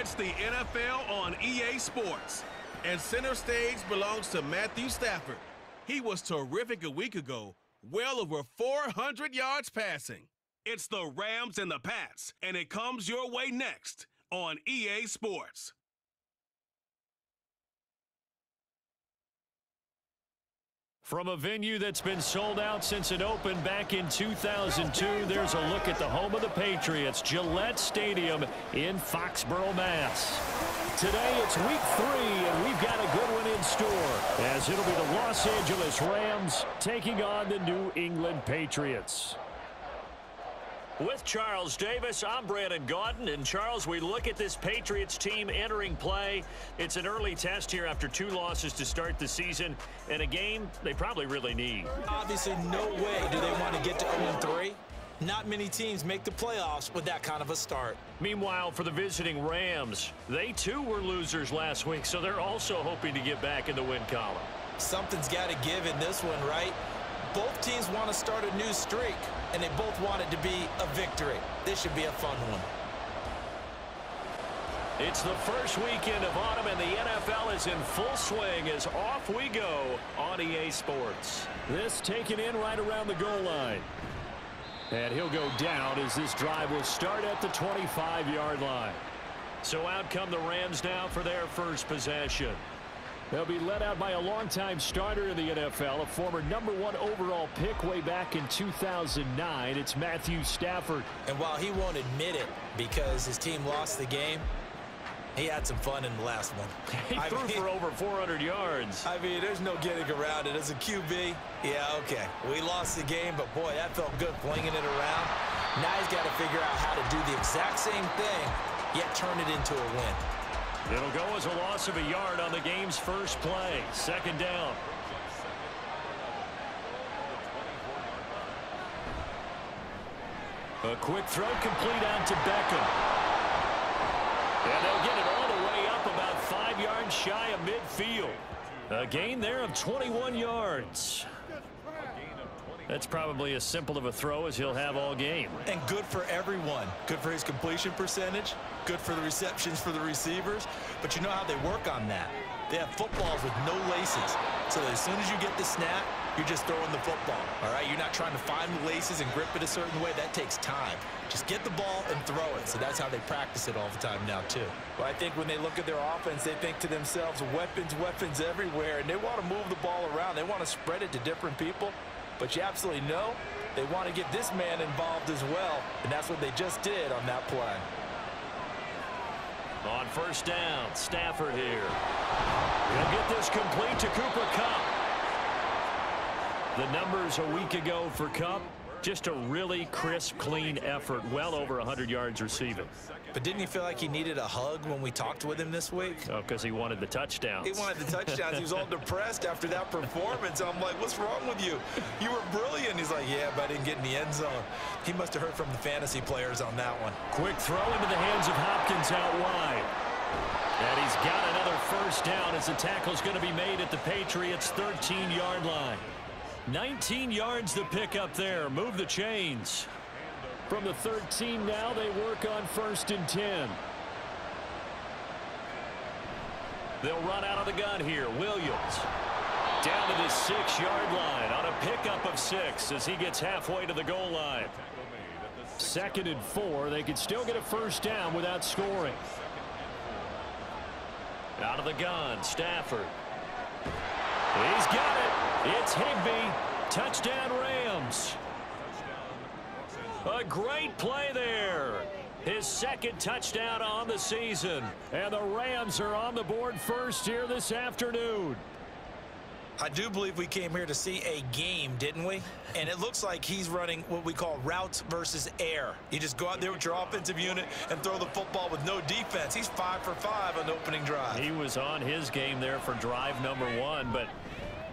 It's the NFL on EA Sports. And center stage belongs to Matthew Stafford. He was terrific a week ago, well over 400 yards passing. It's the Rams and the Pats, and it comes your way next on EA Sports. From a venue that's been sold out since it opened back in 2002, there's a look at the home of the Patriots, Gillette Stadium in Foxborough, Mass. Today it's week three, and we've got a good one in store, as it'll be the Los Angeles Rams taking on the New England Patriots. With Charles Davis, I'm Brandon Gaudin. And Charles, we look at this Patriots team entering play. It's an early test here after two losses to start the season and a game they probably really need. Obviously, no way do they want to get to 0-3. Not many teams make the playoffs with that kind of a start. Meanwhile, for the visiting Rams, they too were losers last week, so they're also hoping to get back in the win column. Something's got to give in this one, right? Both teams want to start a new streak, and they both want it to be a victory. This should be a fun one. It's the first weekend of autumn, and the NFL is in full swing as off we go on EA Sports. This taken in right around the goal line. And he'll go down as this drive will start at the 25-yard line. So out come the Rams now for their first possession. They'll be led out by a longtime starter in the NFL, a former number one overall pick way back in 2009. It's Matthew Stafford. And while he won't admit it because his team lost the game, he had some fun in the last one. He I threw mean, for over 400 yards. I mean, there's no getting around it. As a QB, yeah, okay. We lost the game, but boy, that felt good flinging it around. Now he's got to figure out how to do the exact same thing, yet turn it into a win. It'll go as a loss of a yard on the game's first play. Second down. A quick throw complete out to Beckham. And they'll get it all the way up about five yards shy of midfield. A gain there of 21 yards. That's probably as simple of a throw as he'll have all game. And good for everyone. Good for his completion percentage. Good for the receptions for the receivers. But you know how they work on that. They have footballs with no laces. So as soon as you get the snap, you're just throwing the football. All right, you're not trying to find the laces and grip it a certain way. That takes time. Just get the ball and throw it. So that's how they practice it all the time now, too. Well, I think when they look at their offense, they think to themselves, weapons, weapons everywhere, and they want to move the ball around. They want to spread it to different people. But you absolutely know they want to get this man involved as well, and that's what they just did on that play. On first down, Stafford here. He'll get this complete to Cooper Kupp. The numbers a week ago for Kupp, just a really crisp, clean effort, well over 100 yards receiving. But didn't he feel like he needed a hug when we talked with him this week? Oh, because he wanted the touchdowns. He wanted the touchdowns. he was all depressed after that performance. I'm like, what's wrong with you? You were brilliant. He's like, yeah, but I didn't get in the end zone. He must have heard from the fantasy players on that one. Quick throw into the hands of Hopkins out wide. And he's got another first down as the tackle's going to be made at the Patriots' 13-yard line. 19 yards to pick up there. Move the chains. From the 13 now, they work on first and 10. They'll run out of the gun here. Williams down to the six-yard line on a pickup of six as he gets halfway to the goal line. Second and four. They could still get a first down without scoring. Out of the gun, Stafford. He's got it. It's Higbee. Touchdown Rams. A great play there. His second touchdown on the season. And the Rams are on the board first here this afternoon. I do believe we came here to see a game, didn't we? And it looks like he's running what we call routes versus air. You just go out there with your offensive unit and throw the football with no defense. He's five for five on the opening drive. He was on his game there for drive number one, but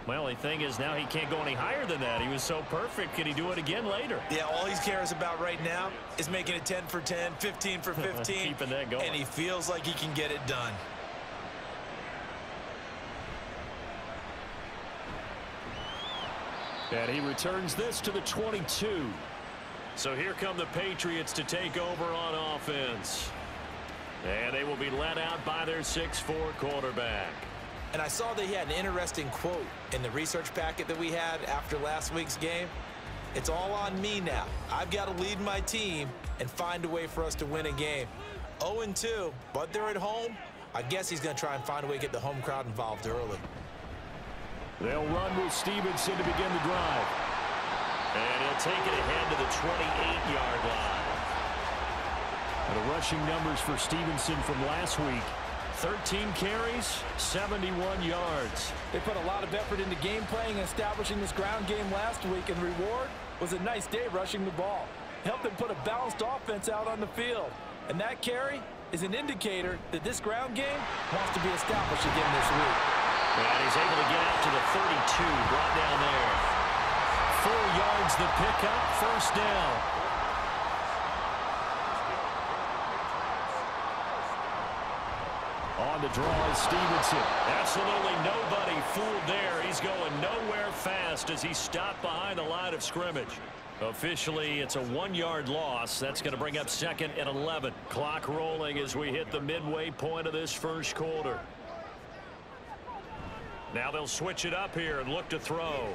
my only thing is now he can't go any higher than that. He was so perfect. Can he do it again later? Yeah, all he cares about right now is making it 10 for 10, 15 for 15. Keeping that going. And he feels like he can get it done. And he returns this to the 22. So here come the Patriots to take over on offense. And they will be let out by their 6'4 quarterback. And I saw that he had an interesting quote in the research packet that we had after last week's game. It's all on me now. I've got to lead my team and find a way for us to win a game. 0-2, but they're at home. I guess he's going to try and find a way to get the home crowd involved early. They'll run with Stevenson to begin the drive. And he'll take it ahead to the 28-yard line. The rushing numbers for Stevenson from last week. 13 carries, 71 yards. They put a lot of effort into game playing and establishing this ground game last week, and reward was a nice day rushing the ball. Helped them put a balanced offense out on the field. And that carry is an indicator that this ground game wants to be established again this week. And he's able to get out to the 32, brought down there. Four yards the pickup, first down. On the draw is Stevenson. Absolutely nobody fooled there. He's going nowhere fast as he stopped behind the line of scrimmage. Officially, it's a one-yard loss. That's going to bring up second and 11. Clock rolling as we hit the midway point of this first quarter. Now they'll switch it up here and look to throw.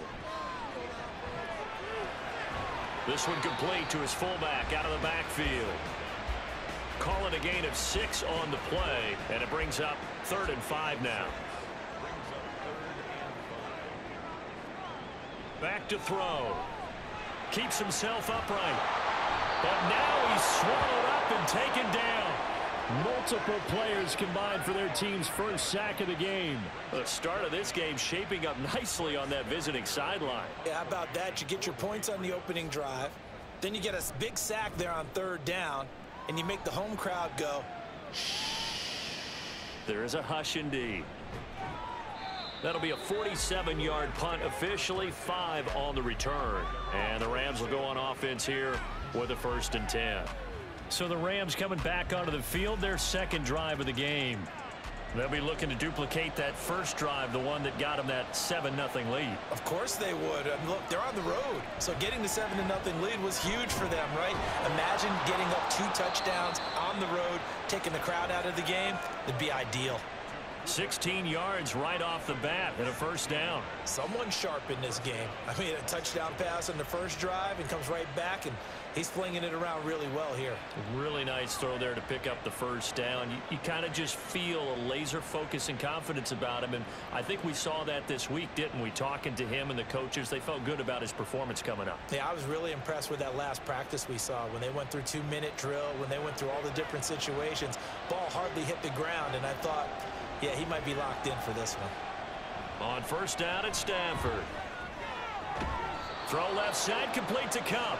This one complete to his fullback out of the backfield. Call it a gain of six on the play, and it brings up third and five now. Back to throw. Keeps himself upright. But now he's swallowed up and taken down. Multiple players combined for their team's first sack of the game. The start of this game shaping up nicely on that visiting sideline. Yeah, how about that? You get your points on the opening drive. Then you get a big sack there on third down and you make the home crowd go, There is a hush indeed. That'll be a 47-yard punt, officially five on the return. And the Rams will go on offense here with a first and 10. So the Rams coming back onto the field, their second drive of the game. They'll be looking to duplicate that first drive, the one that got them that 7-0 lead. Of course they would. And look, they're on the road. So getting the 7-0 lead was huge for them, right? Imagine getting up two touchdowns on the road, taking the crowd out of the game. It'd be ideal. 16 yards right off the bat and a first down. Someone sharp in this game. I mean, a touchdown pass on the first drive and comes right back, and he's flinging it around really well here. Really nice throw there to pick up the first down. You, you kind of just feel a laser focus and confidence about him, and I think we saw that this week, didn't we? Talking to him and the coaches, they felt good about his performance coming up. Yeah, I was really impressed with that last practice we saw when they went through two-minute drill, when they went through all the different situations. Ball hardly hit the ground, and I thought – yeah, he might be locked in for this one. On first down at Stafford. Throw left side, complete to Kupp.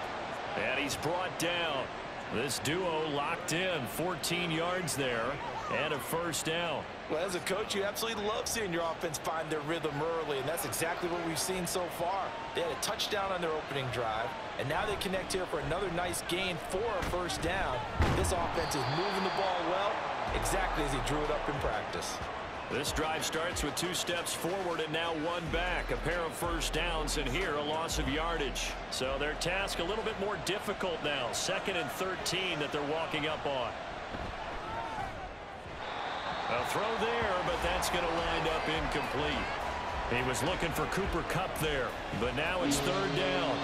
And he's brought down. This duo locked in, 14 yards there, and a first down. Well, as a coach, you absolutely love seeing your offense find their rhythm early, and that's exactly what we've seen so far. They had a touchdown on their opening drive, and now they connect here for another nice gain for a first down. This offense is moving the ball well, exactly as he drew it up in practice. This drive starts with two steps forward and now one back. A pair of first downs and here a loss of yardage. So their task a little bit more difficult now. Second and 13 that they're walking up on. A throw there, but that's going to wind up incomplete. He was looking for Cooper Kupp there, but now it's third down.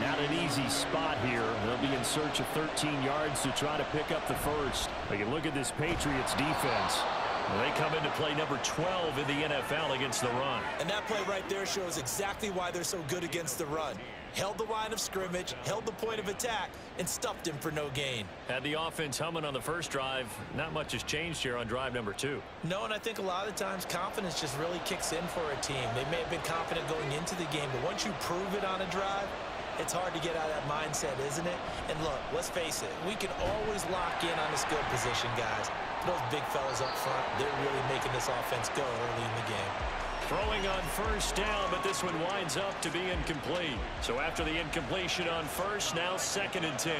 Not an easy spot here. They'll be in search of 13 yards to try to pick up the first. But you look at this Patriots defense. They come into play number 12 in the NFL against the run. And that play right there shows exactly why they're so good against the run. Held the line of scrimmage, held the point of attack, and stuffed him for no gain. Had the offense humming on the first drive. Not much has changed here on drive number two. No, and I think a lot of times confidence just really kicks in for a team. They may have been confident going into the game, but once you prove it on a drive, it's hard to get out of that mindset, isn't it? And look, let's face it, we can always lock in on a skill position, guys those big fellas up front, they're really making this offense go early in the game. Throwing on first down, but this one winds up to be incomplete. So after the incompletion on first, now second and 10.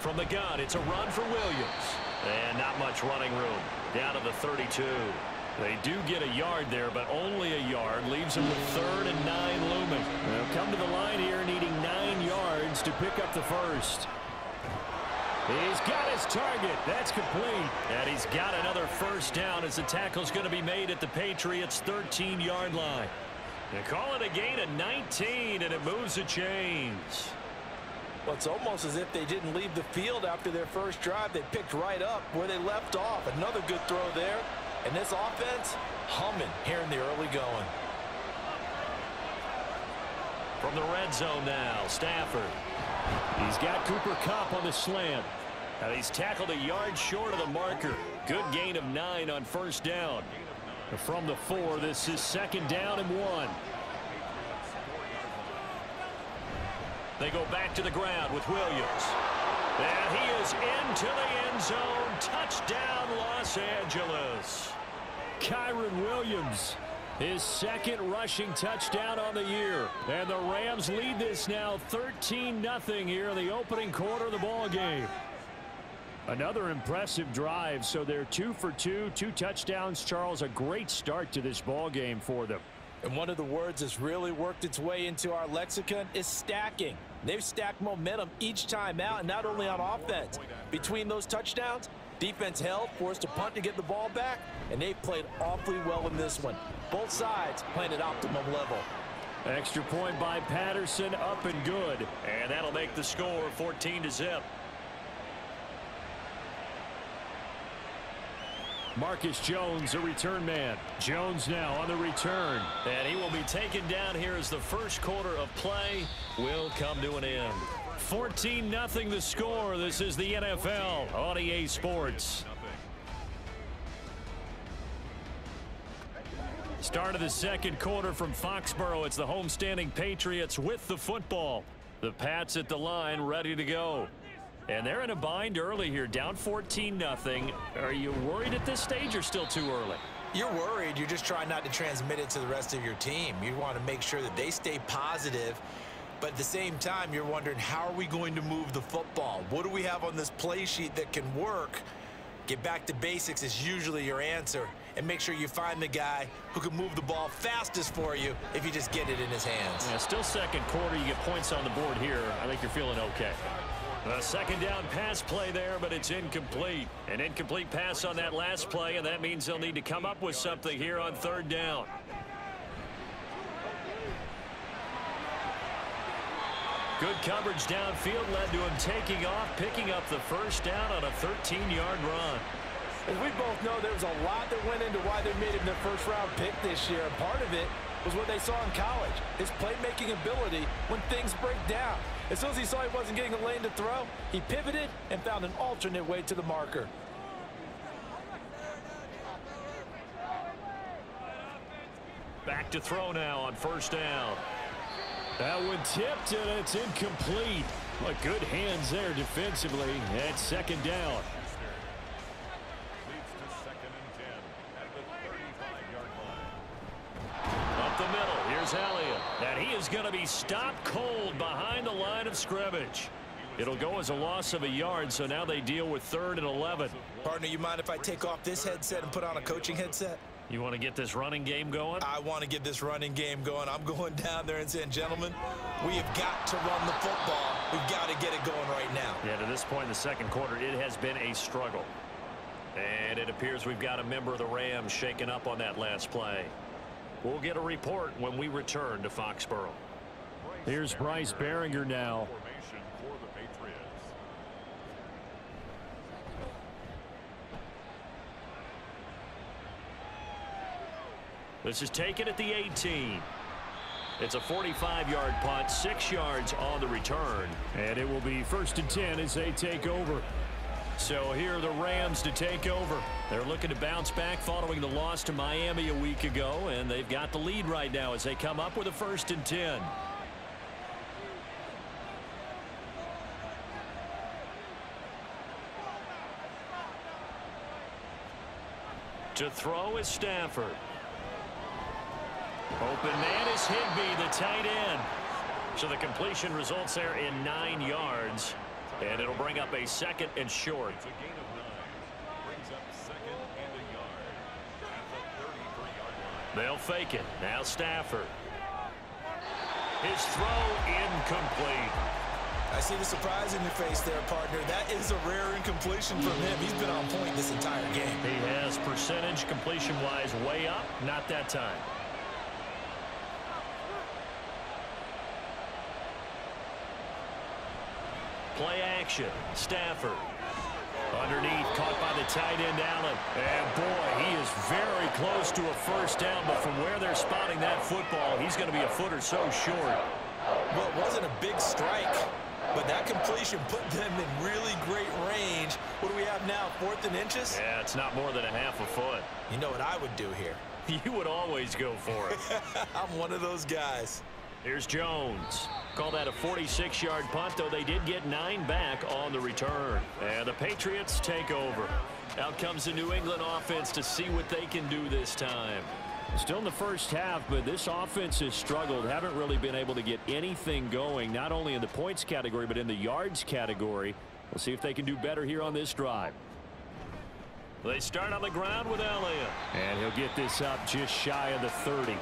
From the gun, it's a run for Williams. And not much running room. Down to the 32. They do get a yard there, but only a yard. Leaves them with third and nine looming. They'll come to the line here needing nine yards to pick up the first. He's got his target. That's complete. And he's got another first down as the tackle's going to be made at the Patriots' 13-yard line. They call it a gain of 19, and it moves the chains. Well, it's almost as if they didn't leave the field after their first drive. They picked right up where they left off. Another good throw there. And this offense, humming here in the early going. From the red zone now, Stafford. He's got Cooper Kupp on the slant. And he's tackled a yard short of the marker. Good gain of nine on first down. From the four, this is second down and one. They go back to the ground with Williams. And he is into the end zone. Touchdown, Los Angeles. Kyren Williams, his second rushing touchdown on the year. And the Rams lead this now 13-0 here in the opening quarter of the ball game. Another impressive drive, so they're two for two, two touchdowns. Charles, a great start to this ball game for them. And one of the words that's really worked its way into our lexicon is stacking. They've stacked momentum each time out, and not only on offense. Between those touchdowns, defense held, forced a punt to get the ball back, and they played awfully well in this one. Both sides playing at optimum level. Extra point by Patterson, up and good. And that'll make the score 14 to zip. Marcus Jones, a return man. Jones now on the return. And he will be taken down here as the first quarter of play will come to an end. 14-0 the score. This is the NFL on EA Sports. Start of the second quarter from Foxborough. It's the homestanding Patriots with the football. The Pats at the line ready to go. And they're in a bind early here, down 14-0. Are you worried at this stage or still too early? You're worried. You're just trying not to transmit it to the rest of your team. You want to make sure that they stay positive. But at the same time, you're wondering, how are we going to move the football? What do we have on this play sheet that can work? Get back to basics is usually your answer. And make sure you find the guy who can move the ball fastest for you if you just get it in his hands. Yeah, still second quarter. You get points on the board here. I think you're feeling okay. A second down pass play there, but it's incomplete. An incomplete pass on that last play, and that means they'll need to come up with something here on third down. Good coverage downfield led to him taking off, picking up the first down on a 13-yard run. As we both know, there was a lot that went into why they made him their first-round pick this year. Part of it was what they saw in college, his playmaking ability when things break down. As soon as he saw he wasn't getting a lane to throw, he pivoted and found an alternate way to the marker. Back to throw now on first down. That one tipped and it's incomplete. But good hands there defensively at second down. He is to be stopped cold behind the line of scrimmage. It'll go as a loss of a yard, so now they deal with third and 11. Partner, you mind if I take off this headset and put on a coaching headset? You want to get this running game going? I want to get this running game going. I'm going down there and saying, gentlemen, we have got to run the football. We've got to get it going right now. Yeah, to this point in the second quarter, it has been a struggle. And it appears we've got a member of the Rams shaken up on that last play. We'll get a report when we return to Foxborough. Here's Bryce Baringer now. This is taken at the 18. It's a 45-yard punt, six yards on the return. And it will be first and 10 as they take over. So here are the Rams to take over. They're looking to bounce back following the loss to Miami a week ago, and they've got the lead right now as they come up with a first and 10. To throw is Stafford. Open man is Higbee, the tight end. So the completion results there in nine yards. And it'll bring up a second and short. They'll fake it. Now Stafford. His throw incomplete. I see the surprise in your face there, partner. That is a rare incompletion from him. He's been on point this entire game. He has percentage completion-wise way up. Not that time. Play action. Stafford. Underneath, caught by the tight end, Allen. And boy, he is very close to a first down, but from where they're spotting that football, he's going to be a foot or so short. Well, it wasn't a big strike, but that completion put them in really great range. What do we have now, fourth and inches? Yeah, it's not more than a half a foot. You know what I would do here? You would always go for it. I'm one of those guys. Here's Jones. Call that a 46-yard punt, though they did get nine back on the return. And the Patriots take over. Out comes the New England offense to see what they can do this time. Still in the first half, but this offense has struggled. Haven't really been able to get anything going, not only in the points category, but in the yards category. We'll see if they can do better here on this drive. They start on the ground with Elliott. And he'll get this up just shy of the 30.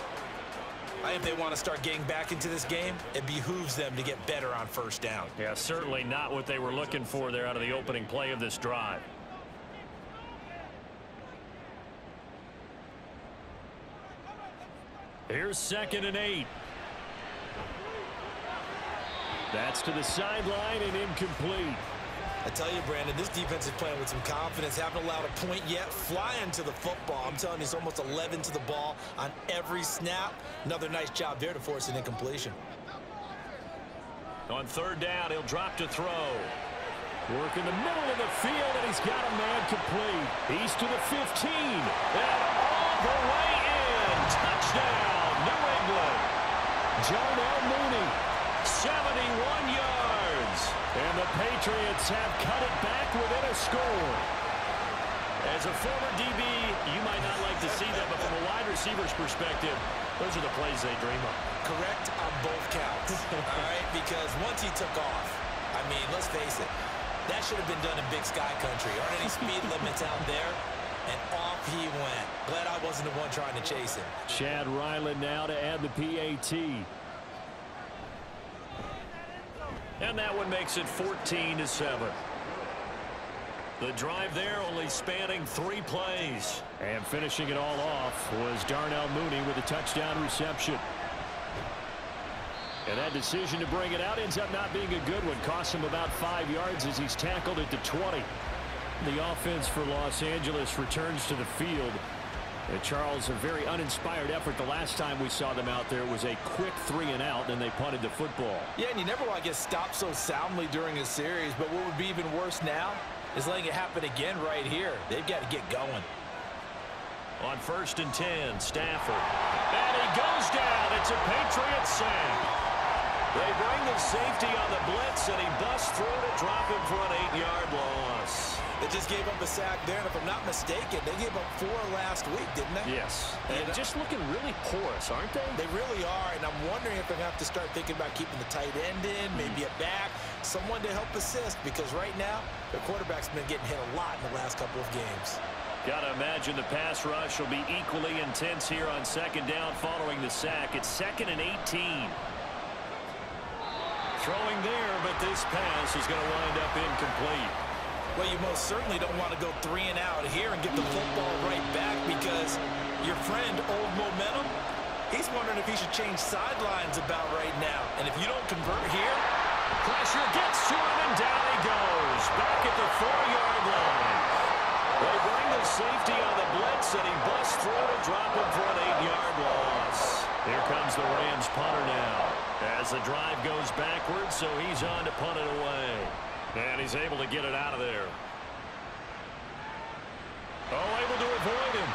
If they want to start getting back into this game, it behooves them to get better on first down. Yeah, certainly not what they were looking for there out of the opening play of this drive. Here's second and eight. That's to the sideline and incomplete. I tell you, Brandon, this defense is playing with some confidence. Haven't allowed a point yet. Flying to the football. I'm telling you, it's almost 11 to the ball on every snap. Another nice job there to force an incompletion. On third down, he'll drop to throw. Work in the middle of the field, and he's got a man complete. He's to the 15. And all the way in. Touchdown. Jonah Mooney, 71 yards. And the Patriots have cut it back within a score. As a former DB, you might not like to see that, but from a wide receiver's perspective, those are the plays they dream of. Correct on both counts, all right? Because once he took off, I mean, let's face it, that should have been done in Big Sky Country. Aren't any speed limits out there? And off he went. Glad I wasn't the one trying to chase him. Chad Ryland now to add the PAT. And that one makes it 14 to 7. The drive there only spanning three plays. And finishing it all off was Darnell Mooney with a touchdown reception. And that decision to bring it out ends up not being a good one. Costs him about five yards as he's tackled at the 20. The offense for Los Angeles returns to the field. And Charles, a very uninspired effort. The last time we saw them out there was a quick three and out, and they punted the football. Yeah, and you never want to get stopped so soundly during a series, but what would be even worse now is letting it happen again right here. They've got to get going. On first and 10, Stafford. And he goes down. It's a Patriot sack. They bring the safety on the blitz, and he busts through to drop him for an eight-yard loss. They just gave up a sack there, and if I'm not mistaken, they gave up four last week, didn't they? Yes. And And- just looking really porous, aren't they? They really are, and I'm wondering if they're going to have to start thinking about keeping the tight end in, hmm. maybe a back, someone to help assist, because right now, their quarterback's been getting hit a lot in the last couple of games. Got to imagine the pass rush will be equally intense here on second down following the sack. It's second and 18. Throwing there, but this pass is going to wind up incomplete. Well, you most certainly don't want to go three and out here and get the football right back because your friend, Old Momentum, he's wondering if he should change sidelines about right now. And if you don't convert here, Pressure gets to him, and down he goes. Back at the four-yard line. They bring the safety on the blitz, and he busts through to drop him for an eight-yard loss. Here comes the Rams punter now. As the drive goes backwards, so he's on to punt it away. And he's able to get it out of there. Oh, able to avoid him.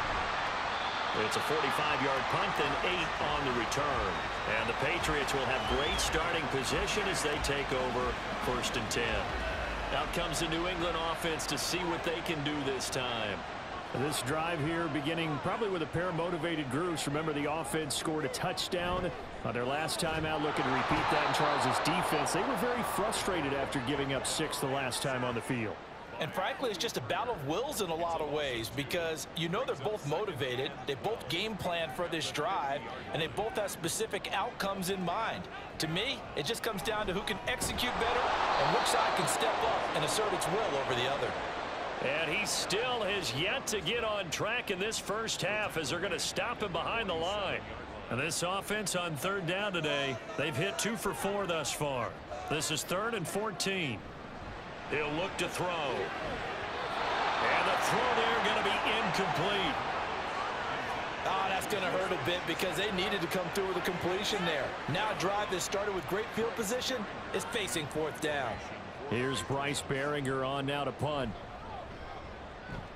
It's a 45-yard punt, then eight on the return. And the Patriots will have great starting position as they take over first and 10. Out comes the New England offense to see what they can do this time. This drive here beginning probably with a pair of motivated groups. Remember, the offense scored a touchdown on their last time out. Looking to repeat that in Charles's defense. They were very frustrated after giving up six the last time on the field. And frankly, it's just a battle of wills in a lot of ways because you know they're both motivated. They both game plan for this drive, and they both have specific outcomes in mind. To me, it just comes down to who can execute better and which side can step up and assert its will over the other. And he still has yet to get on track in this first half as they're going to stop him behind the line. And this offense on third down today, they've hit two for four thus far. This is third and 14. He'll look to throw. And the throw there going to be incomplete. Oh, that's going to hurt a bit because they needed to come through with a completion there. Now a drive that started with great field position is facing fourth down. Here's Bryce Baringer on now to punt.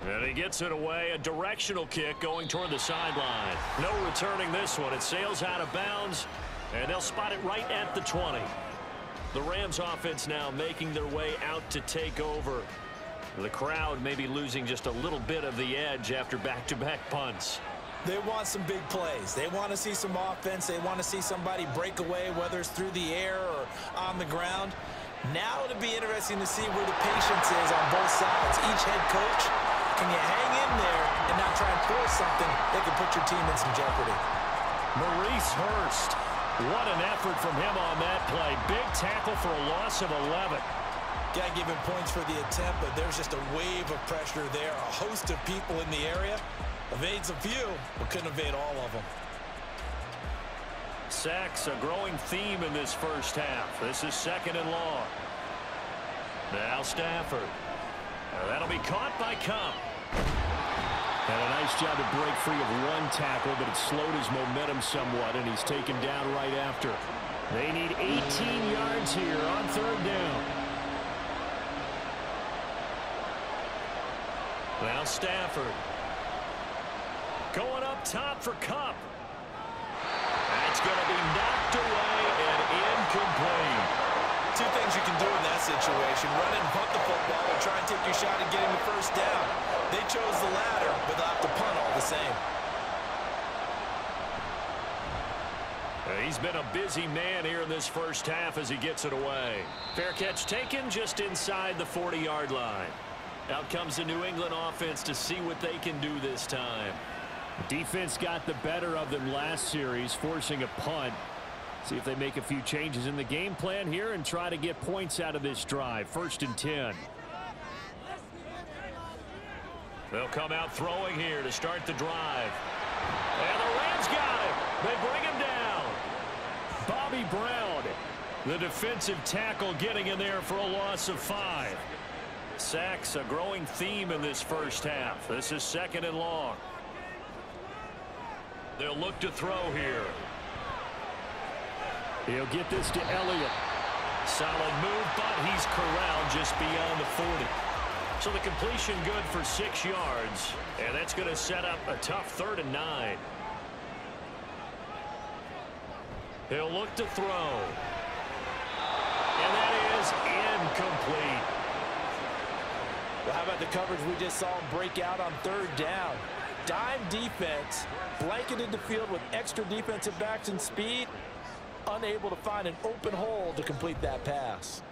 And he gets it away. A directional kick going toward the sideline. No returning this one. It sails out of bounds, and they'll spot it right at the 20. The Rams offense now making their way out to take over. The crowd may be losing just a little bit of the edge after back-to-back -back punts. They want some big plays. They want to see some offense. They want to see somebody break away, whether it's through the air or on the ground. Now it'll be interesting to see where the patience is on both sides. Each head coach, can you hang in there and not try and force something that could put your team in some jeopardy? Maurice Hurst what an effort from him on that play. Big tackle for a loss of 11. Got to give him points for the attempt, but there's just a wave of pressure there. A host of people in the area. Evades a few, but couldn't evade all of them. Sacks, a growing theme in this first half. This is second and long. Now Stafford. That'll be caught by Kupp. And a nice job to break free of one tackle, but it slowed his momentum somewhat, and he's taken down right after. They need 18 yards here on third down. Now Stafford. Going up top for Kupp. That's going to be knocked away and incomplete. Two things you can do in that situation. Run and punt the football or try and take your shot at getting the first down. They chose the latter, but they'll have to punt all the same. He's been a busy man here in this first half as he gets it away. Fair catch taken just inside the 40-yard line. Out comes the New England offense to see what they can do this time. Defense got the better of them last series, forcing a punt. See if they make a few changes in the game plan here and try to get points out of this drive. First and 10. They'll come out throwing here to start the drive. And the Rams got him. They bring him down. Bobby Brown, the defensive tackle, getting in there for a loss of five. Sacks, a growing theme in this first half. This is second and long. They'll look to throw here. He'll get this to Elliott. Solid move, but he's corralled just beyond the 40. So the completion good for six yards. And that's going to set up a tough third and nine. He'll look to throw. And that is incomplete. Well, how about the coverage we just saw him break out on third down? Dime defense, blanketed the field with extra defensive backs and speed, unable to find an open hole to complete that pass.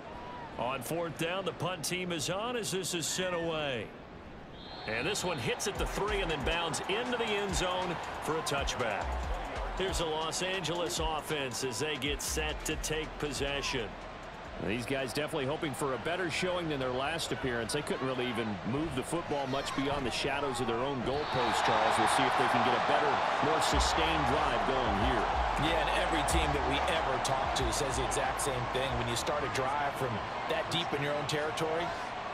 On fourth down, the punt team is on as this is sent away. And this one hits at the three and then bounds into the end zone for a touchback. Here's the Los Angeles offense as they get set to take possession. These guys definitely hoping for a better showing than their last appearance. They couldn't really even move the football much beyond the shadows of their own goalpost, Charles. We'll see if they can get a better, more sustained drive going here. Yeah, and every team that we ever talk to says the exact same thing. When you start a drive from that deep in your own territory,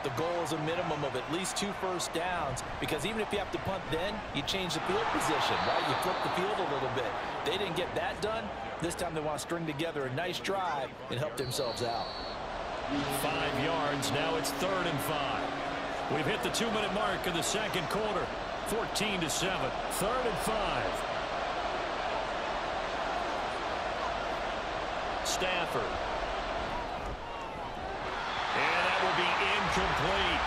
the goal is a minimum of at least two first downs because even if you have to punt then, you change the field position, right? You flip the field a little bit. They didn't get that done. This time they want to string together a nice drive and help themselves out. Five yards. Now it's third and five. We've hit the two-minute mark of the second quarter. 14 to 7. Third and five. Stafford. And that will be incomplete.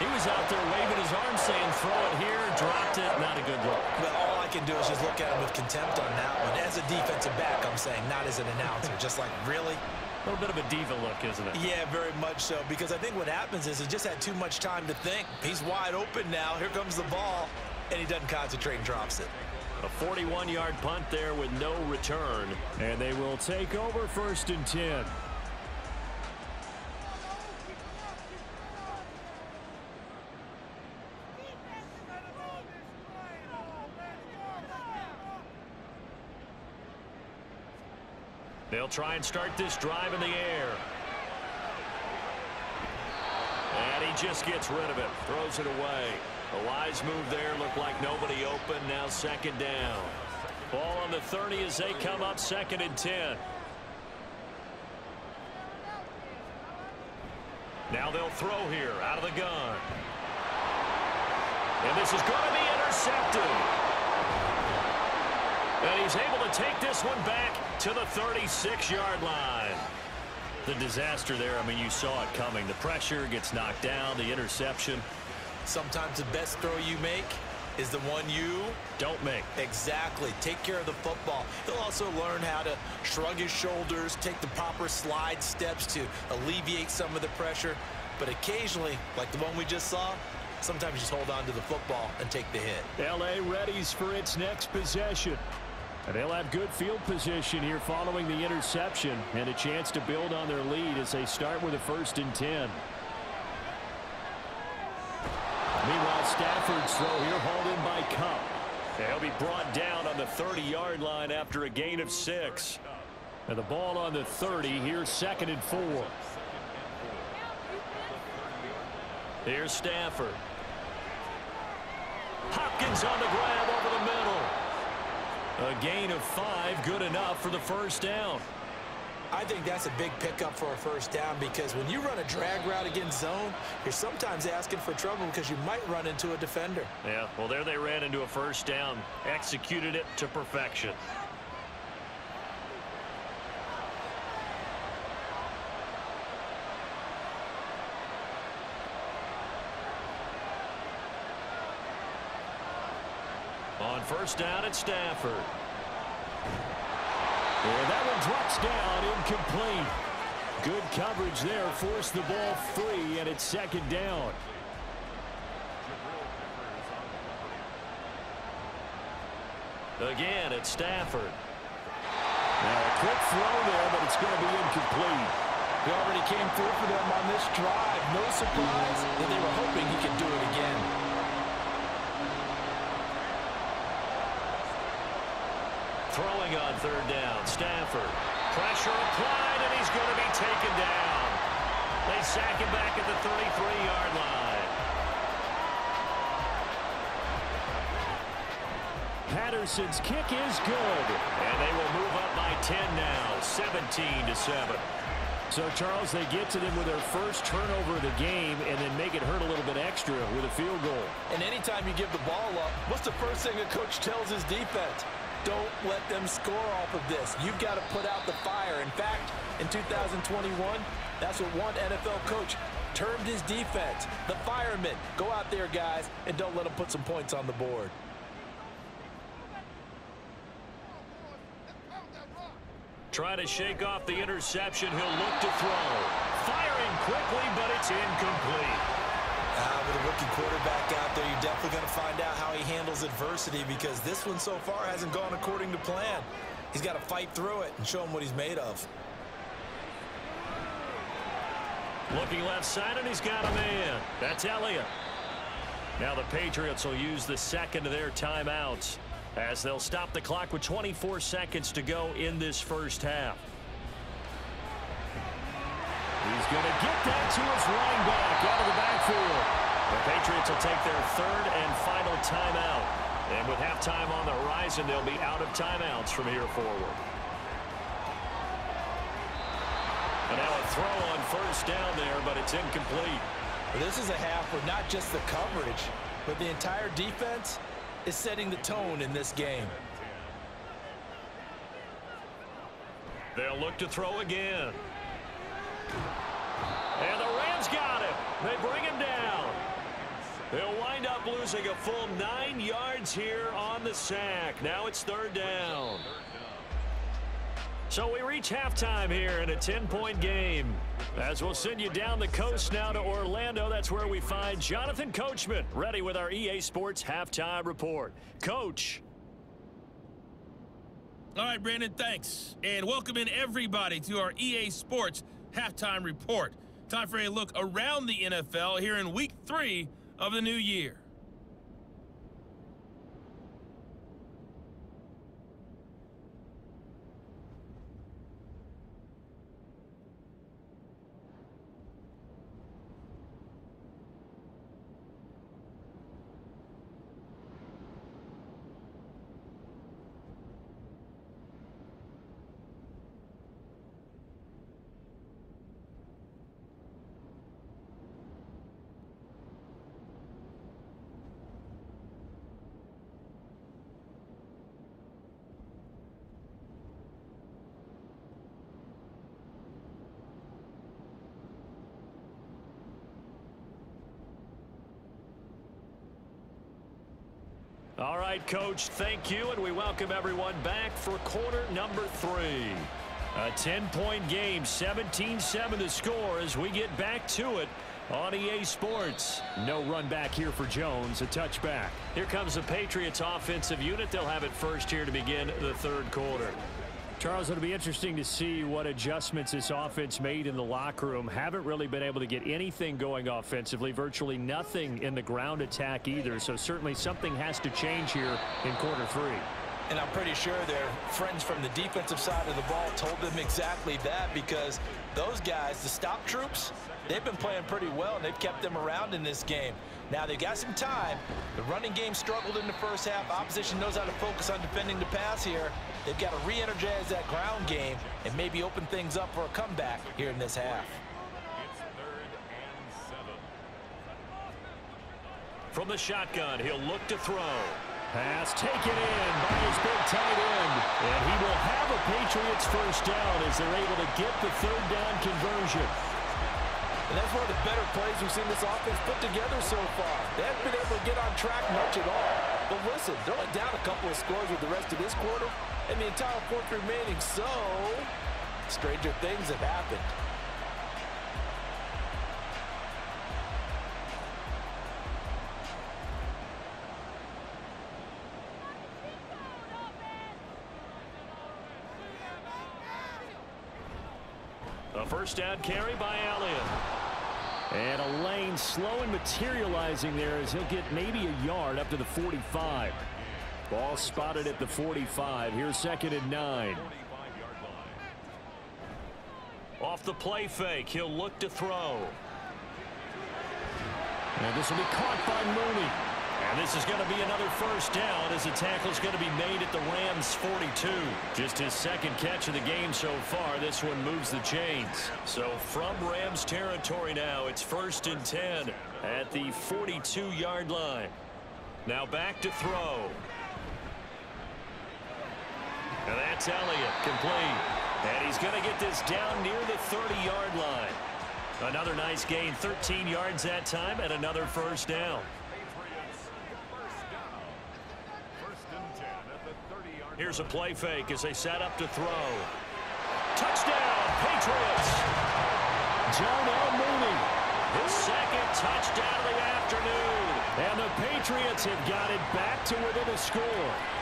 He was out there waving his arm saying throw it here, dropped it, not a good look. But all I can do is just look at him with contempt on that one. As a defensive back, I'm saying, not as an announcer. just like, really? A little bit of a diva look, isn't it? Yeah, very much so, because I think what happens is he just had too much time to think. He's wide open now. Here comes the ball, and he doesn't concentrate and drops it. A 41-yard punt there with no return. And they will take over first and 10. They'll try and start this drive in the air. And he just gets rid of it, throws it away. A wise move there, looked like nobody open, now second down. Ball on the 30 as they come up second and 10. Now they'll throw here out of the gun. And this is going to be intercepted. And he's able to take this one back to the 36-yard line. The disaster there, I mean, you saw it coming. The pressure gets knocked down, the interception. Sometimes the best throw you make is the one you don't make. Exactly. Take care of the football. He'll also learn how to shrug his shoulders, take the proper slide steps to alleviate some of the pressure. But occasionally, like the one we just saw, sometimes you just hold on to the football and take the hit. L.A. readies for its next possession. And they'll have good field position here following the interception and a chance to build on their lead as they start with a first and 10. Meanwhile, Stafford's throw here hauled in by Kupp. He'll be brought down on the 30-yard line after a gain of six. And the ball on the 30 here, second and four. Here's Stafford. Hopkins on the middle. A gain of five, good enough for the first down. I think that's a big pickup for a first down because when you run a drag route against zone, you're sometimes asking for trouble because you might run into a defender. Yeah, well, there they ran into a first down, executed it to perfection. First down at Stafford. And that one drops down incomplete. Good coverage there. Forced the ball free, and it's second down. Again, it's Stafford. Now a quick throw there, but it's going to be incomplete. He already came through for them on this drive. No surprise that they were hoping he could do it again. Throwing on third down. Stafford. Pressure applied, and he's going to be taken down. They sack him back at the 33-yard line. Patterson's kick is good. And they will move up by 10 now, 17 to 7. So, Charles, they get to them with their first turnover of the game and then make it hurt a little bit extra with a field goal. And anytime you give the ball up, what's the first thing a coach tells his defense? Don't let them score off of this. You've got to put out the fire. In fact, in 2021, that's what one NFL coach termed his defense. The firemen. Go out there, guys, and don't let them put some points on the board. Try to shake off the interception. He'll look to throw. Firing quickly, but it's incomplete. With a rookie quarterback out there, you're definitely going to find out how he handles adversity because this one so far hasn't gone according to plan. He's got to fight through it and show him what he's made of. Looking left side, and he's got a man. That's Elliott. Now the Patriots will use the second of their timeouts as they'll stop the clock with 24 seconds to go in this first half. He's going to get that to his running back out of the backfield. The Patriots will take their third and final timeout. And with halftime on the horizon, they'll be out of timeouts from here forward. And now a throw on first down there, but it's incomplete. This is a half where not just the coverage, but the entire defense is setting the tone in this game. They'll look to throw again. And the Rams got him. They bring him down. They'll wind up losing a full nine yards here on the sack. Now it's third down. So we reach halftime here in a 10-point game. As we'll send you down the coast now to Orlando, that's where we find Jonathan Coachman ready with our EA Sports halftime report. Coach. All right, Brandon, thanks. And welcome in everybody to our EA Sports halftime report. Time for a look around the NFL here in week three of the new year. All right, Coach, thank you, and we welcome everyone back for quarter number three. A 10-point game, 17-7 to score as we get back to it on EA Sports. No run back here for Jones, a touchback. Here comes the Patriots offensive unit. They'll have it first here to begin the third quarter. Charles, it'll be interesting to see what adjustments this offense made in the locker room. Haven't really been able to get anything going offensively, virtually nothing in the ground attack either. So certainly something has to change here in quarter three. And I'm pretty sure their friends from the defensive side of the ball told them exactly that because those guys, the stop troops, they've been playing pretty well and they've kept them around in this game. Now they've got some time. The running game struggled in the first half. Opposition knows how to focus on defending the pass here. They've got to re-energize that ground game and maybe open things up for a comeback here in this half. From the shotgun, he'll look to throw. Pass taken in by his big tight end. And he will have a Patriots first down as they're able to get the third down conversion. And that's one of the better plays we've seen this offense put together so far. They haven't been able to get on track much at all. But listen, they're only down a couple of scores with the rest of this quarter and the entire fourth remaining. So, stranger things have happened. A first down carry by Elliott. And a lane slow and materializing there as he'll get maybe a yard up to the 45. Ball spotted at the 45. Here's second and nine. Off the play fake, he'll look to throw. And this will be caught by Mooney. And this is going to be another first down as the tackle is going to be made at the Rams 42. Just his second catch of the game so far. This one moves the chains. So from Rams territory now, it's first and 10 at the 42-yard line. Now back to throw. And that's Elliott, complete. And he's going to get this down near the 30-yard line. Another nice gain, 13 yards that time, and another first down. Here's a play fake as they set up to throw. Touchdown, Patriots! Darnell Mooney, his second touchdown of the afternoon. And the Patriots have got it back to within a score.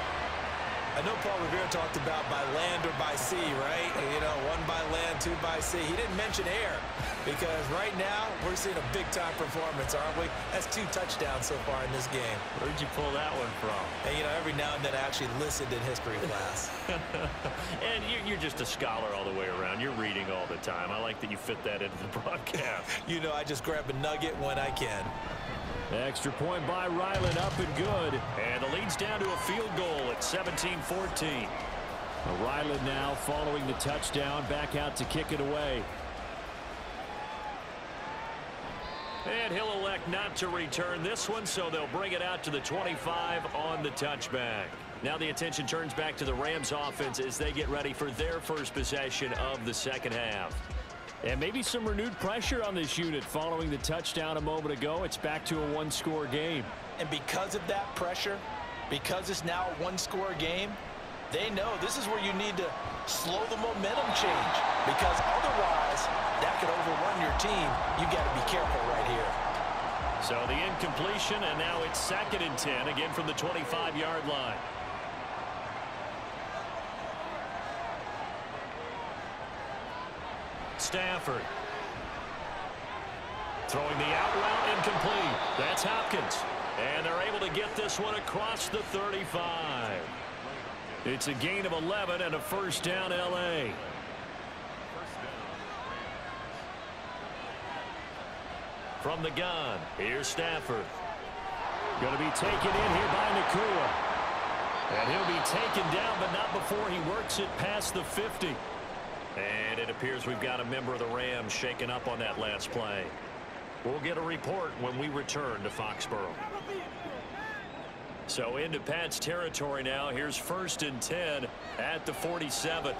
I know Paul Revere talked about by land or by sea, right? You know, one by land, two by sea. He didn't mention air because right now we're seeing a big-time performance, aren't we? That's two touchdowns so far in this game. Where'd you pull that one from? And, you know, every now and then I actually listened in history class. and you're just a scholar all the way around. You're reading all the time. I like that you fit that into the broadcast. you know, I just grab a nugget when I can. Extra point by Ryland up and good. And the lead's down to a field goal at 17-14. Ryland now following the touchdown back out to kick it away. And he'll elect not to return this one, so they'll bring it out to the 25 on the touchback. Now the attention turns back to the Rams offense as they get ready for their first possession of the second half. And maybe some renewed pressure on this unit following the touchdown a moment ago. It's back to a one-score game. And because of that pressure, because it's now a one-score game, They know this is where you need to slow the momentum change because otherwise that could overrun your team. You've got to be careful right here. So the incompletion, and now it's second and 10, again from the 25-yard line. Stafford. Throwing the out route incomplete. That's Hopkins. And they're able to get this one across the 35. It's a gain of 11 and a first down L.A. From the gun, here's Stafford. Going to be taken in here by Nacua. And he'll be taken down, but not before he works it past the 50. And it appears we've got a member of the Rams shaken up on that last play. We'll get a report when we return to Foxborough. So into Pat's territory now. Here's first and 10 at the 47.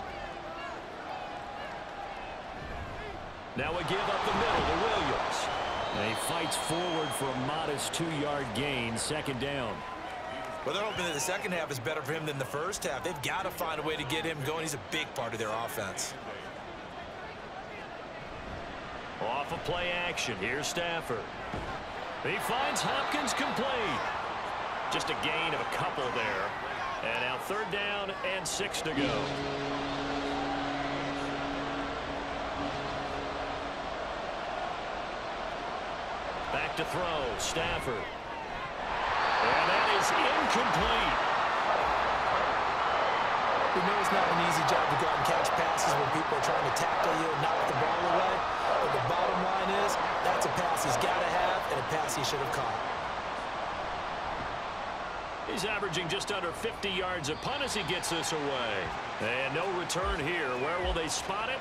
Now a give up the middle to Williams. And he fights forward for a modest two-yard gain, second down. Well, they're hoping that the second half is better for him than the first half. They've got to find a way to get him going. He's a big part of their offense. Off of play action. Here's Stafford. He finds Hopkins complete. Just a gain of a couple there. And now third down and six to go. Back to throw. Stafford. And that is incomplete. We know it's not an easy job to go out and catch passes when people are trying to tackle you and knock the ball away. But the bottom line is, that's a pass he's got to have and a pass he should have caught. He's averaging just under 50 yards a punt as he gets this away. And no return here. Where will they spot it?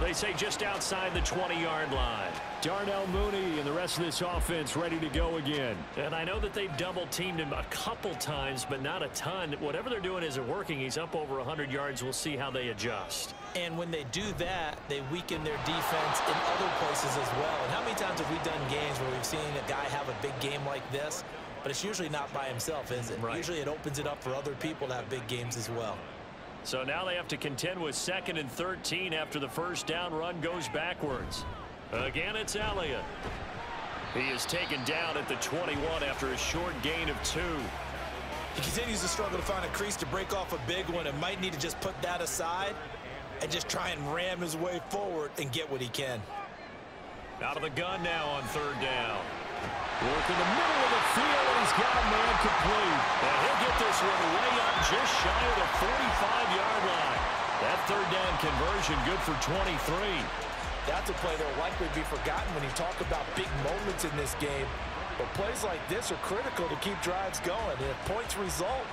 They say just outside the 20-yard line. Darnell Mooney and the rest of this offense ready to go again. And I know that they've double-teamed him a couple times, but not a ton. Whatever they're doing isn't working. He's up over 100 yards. We'll see how they adjust. And when they do that, they weaken their defense in other places as well. And how many times have we done games where we've seen a guy have a big game like this, but it's usually not by himself, is it? Right. Usually it opens it up for other people to have big games as well. So now they have to contend with second and 13 after the first down run goes backwards. Again, it's Elliott. He is taken down at the 21 after a short gain of two. He continues to struggle to find a crease to break off a big one and might need to just put that aside and just try and ram his way forward and get what he can. Out of the gun now on third down. Work in the middle of the field, and he's got a man complete. And he'll get this one way up just shy of the 45-yard line. That third down conversion good for 23. That's a play that will likely be forgotten when you talk about big moments in this game. But plays like this are critical to keep drives going. And if points result,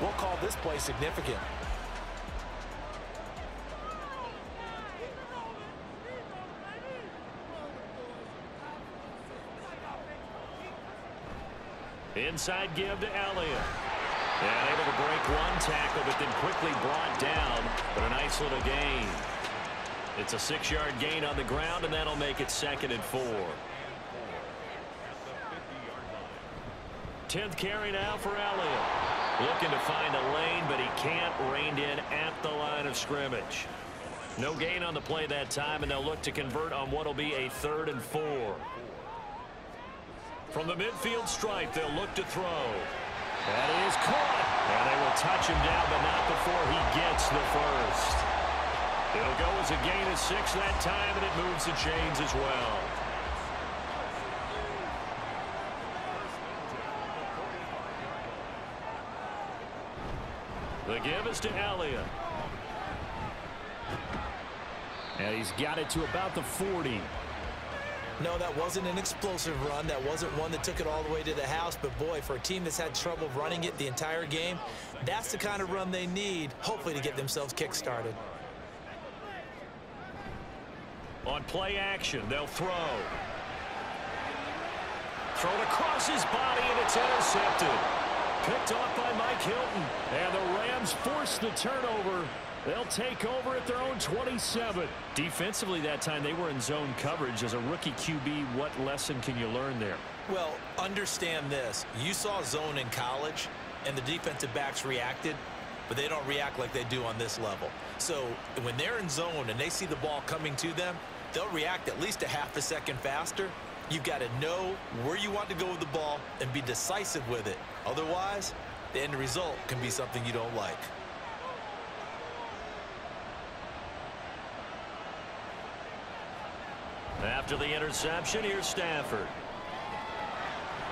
we'll call this play significant. Inside give to Elliott. And able to break one tackle, but then quickly brought down. But a nice little gain. It's a six-yard gain on the ground, and that'll make it second and four. Tenth carry now for Elliott. Looking to find a lane, but he can't. Reined in at the line of scrimmage. No gain on the play that time, and they'll look to convert on what will be a third and four. From the midfield stripe, they'll look to throw. That is caught. And they will touch him down, but not before he gets the first. It'll go as a gain of six that time, and it moves the chains as well. The give is to Elliott. And he's got it to about the 40. No, that wasn't an explosive run. That wasn't one that took it all the way to the house. But, boy, for a team that's had trouble running it the entire game, that's the kind of run they need, hopefully, to get themselves kick-started. On play action, they'll throw. Thrown across his body, and it's intercepted. Picked off by Mike Hilton. And the Rams force the turnover. They'll take over at their own 27. Defensively that time, they were in zone coverage. As a rookie QB, what lesson can you learn there? Well, understand this. You saw zone in college, and the defensive backs reacted. but they don't react like they do on this level. So when they're in zone and they see the ball coming to them, they'll react at least a half a second faster. You've got to know where you want to go with the ball and be decisive with it. Otherwise, the end result can be something you don't like. After the interception, here's Stafford.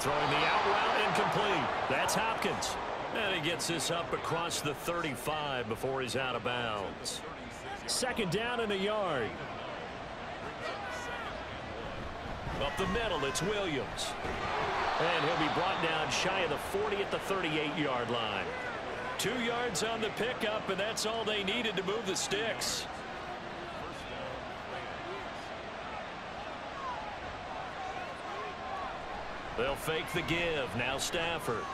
Throwing the out route incomplete. That's Hopkins. And he gets this up across the 35 before he's out of bounds. Second down and a yard. Up the middle, it's Williams. And he'll be brought down shy of the 40 at the 38-yard line. Two yards on the pickup, and that's all they needed to move the sticks. They'll fake the give. Now Stafford.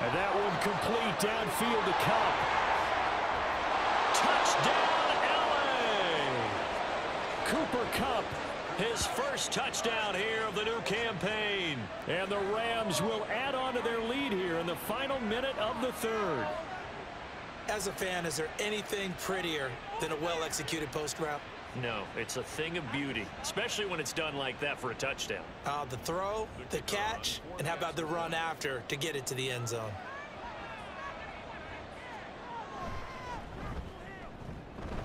And that one complete downfield to Kupp. Touchdown, L.A. Cooper Kupp, his first touchdown here of the new campaign. And the Rams will add on to their lead here in the final minute of the third. As a fan, is there anything prettier than a well-executed post route? No, it's a thing of beauty, especially when it's done like that for a touchdown. Uh, the throw, the catch, and how about the run after to get it to the end zone?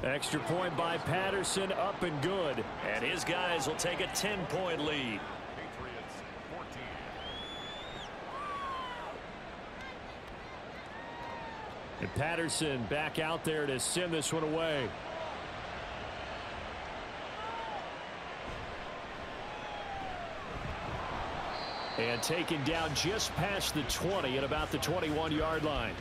Extra point by Patterson, up and good. And his guys will take a 10-point lead. And Patterson back out there to send this one away. And taken down just past the 20 at about the 21-yard line.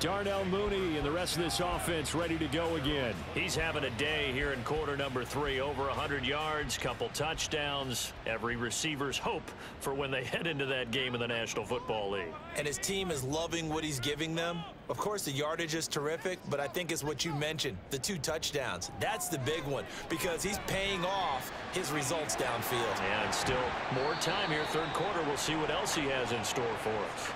Darnell Mooney and the rest of this offense ready to go again. He's having a day here in quarter number three. Over 100 yards, couple touchdowns. Every receiver's hope for when they head into that game in the National Football League. And his team is loving what he's giving them. Of course, the yardage is terrific, but I think it's what you mentioned, the two touchdowns. That's the big one because he's paying off his results downfield. And still more time here, third quarter. We'll see what else he has in store for us.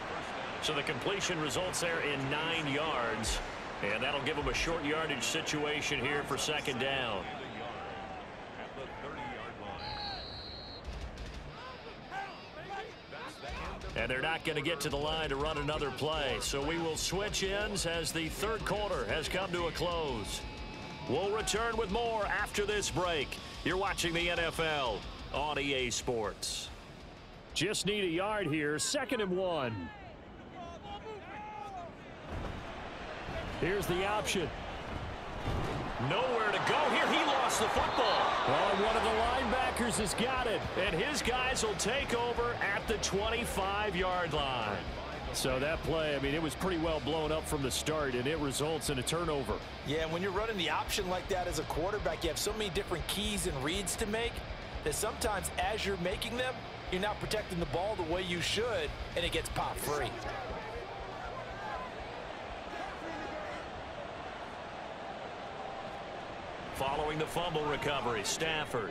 So the completion results there in nine yards. And that'll give them a short yardage situation here for second down. And they're not going to get to the line to run another play. So we will switch ends as the third quarter has come to a close. We'll return with more after this break. You're watching the NFL on EA Sports. Just need a yard here. Second and one. Here's the option. Nowhere to go here. He lost the football. Well, one of the linebackers has got it. And his guys will take over at the 25-yard line. So that play, I mean, it was pretty well blown up from the start, and it results in a turnover. Yeah, when you're running the option like that as a quarterback, you have so many different keys and reads to make that sometimes as you're making them, you're not protecting the ball the way you should, and it gets popped free. Following the fumble recovery, Stafford.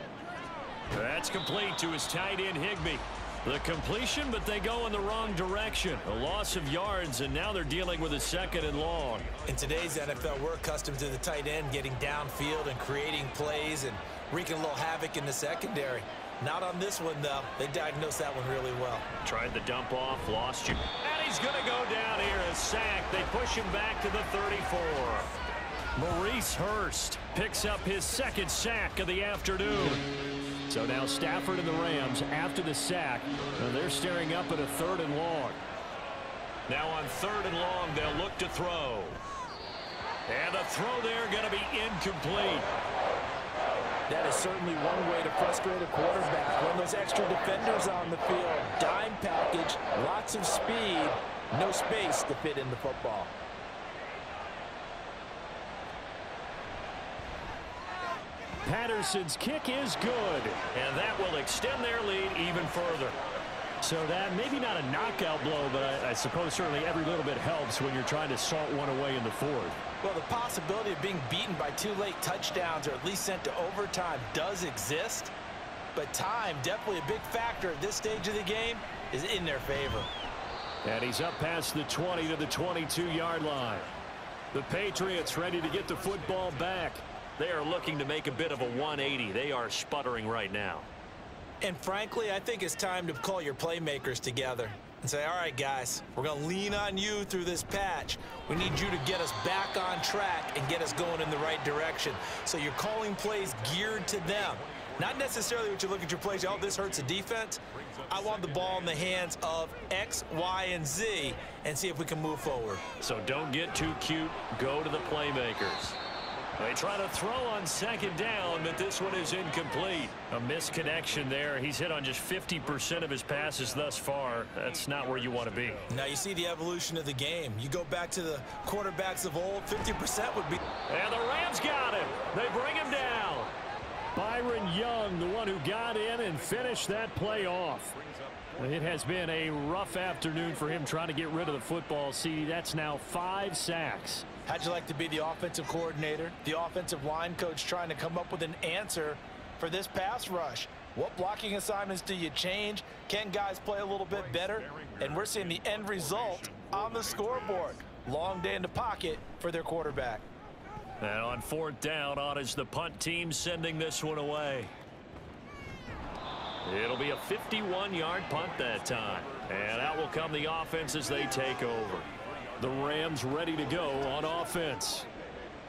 That's complete to his tight end, Higbee. The completion, but they go in the wrong direction. A loss of yards, and now they're dealing with a second and long. In today's NFL, we're accustomed to the tight end getting downfield and creating plays and wreaking a little havoc in the secondary. Not on this one, though. They diagnosed that one really well. Tried the dump off, lost you. And he's going to go down here, a sack. They push him back to the 34. Maurice Hurst picks up his second sack of the afternoon. So now Stafford and the Rams, after the sack, they're staring up at a third and long. Now on third and long, they'll look to throw. And the throw there going to be incomplete. That is certainly one way to frustrate a quarterback. When those extra defenders on the field, dime package, lots of speed, no space to fit in the football. Patterson's kick is good. And that will extend their lead even further. So that maybe not a knockout blow, but I, I, suppose certainly every little bit helps when you're trying to salt one away in the fourth. Well, the possibility of being beaten by two late touchdowns or at least sent to overtime does exist. But time, definitely a big factor at this stage of the game, is in their favor. And he's up past the 20 to the 22-yard line. The Patriots ready to get the football back. They are looking to make a bit of a 180. They are sputtering right now. And frankly, I think it's time to call your playmakers together and say, all right, guys, we're going to lean on you through this patch. We need you to get us back on track and get us going in the right direction. So you're calling plays geared to them. Not necessarily what you look at your plays, oh, this hurts the defense. I want the ball in the hands of X, Y, and Z and see if we can move forward. So don't get too cute. Go to the playmakers. They try to throw on second down, but this one is incomplete. A misconnection there. He's hit on just 50% of his passes thus far. That's not where you want to be. Now you see the evolution of the game. You go back to the quarterbacks of old, 50% would be... And the Rams got him. They bring him down. Byron Young, the one who got in and finished that play off. It has been a rough afternoon for him trying to get rid of the football. See, that's now five sacks. How'd you like to be the offensive coordinator, the offensive line coach trying to come up with an answer for this pass rush? What blocking assignments do you change? Can guys play a little bit better? And we're seeing the end result on the scoreboard. Long day in the pocket for their quarterback. And on fourth down, on is the punt team sending this one away. It'll be a 51-yard punt that time. And out will come the offense as they take over. The Rams ready to go on offense.